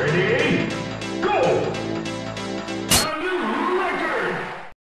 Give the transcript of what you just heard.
Ready?